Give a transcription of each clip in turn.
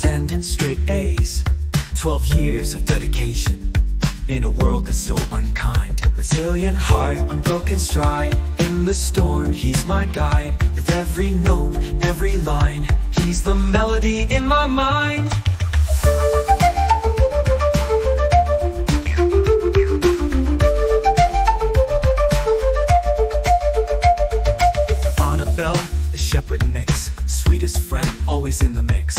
pretending straight A's. 12 years of dedication In a world that's so unkind. Resilient heart, unbroken stride. In the storm, he's my guide. With every note, every line He's the melody in my mind always in the mix.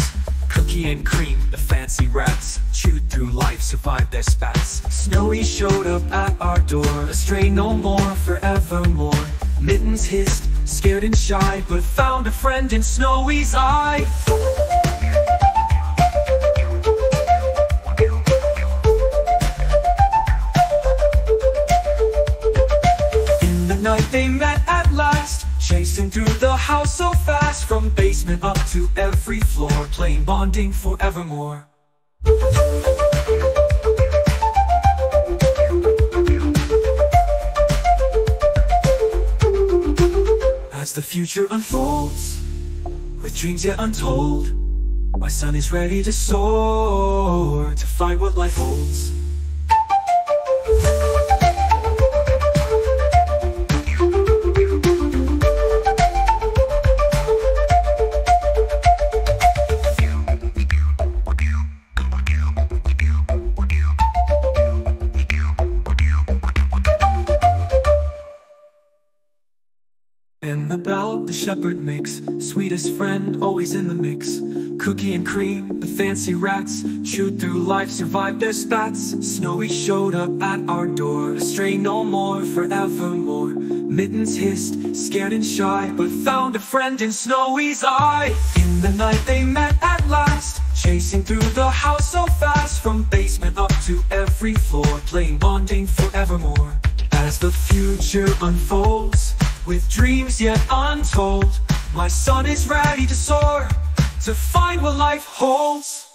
Cookie and cream, the fancy rats Chewed through life, survived their spats. Snowy showed up at our door. Astray no more, forevermore. Mittens hissed, scared and shy But found a friend in Snowy's eye. In the night they met Chasing through the house so fast From basement up to every floor Playing bonding forevermore. As the future unfolds With dreams yet untold My son is ready to soar To find what life holds In the shepherd makes Sweetest friend, always in the mix. Cookie and cream, the fancy rats Chewed through life, survived their spats. Snowy showed up at our door Stray no more, forevermore. Mittens hissed, scared and shy But found a friend in Snowy's eye. In the night they met at last Chasing through the house so fast From basement up to every floor Playing bonding forevermore. As the future unfolds with dreams yet untold. My son is ready to soar To find what life holds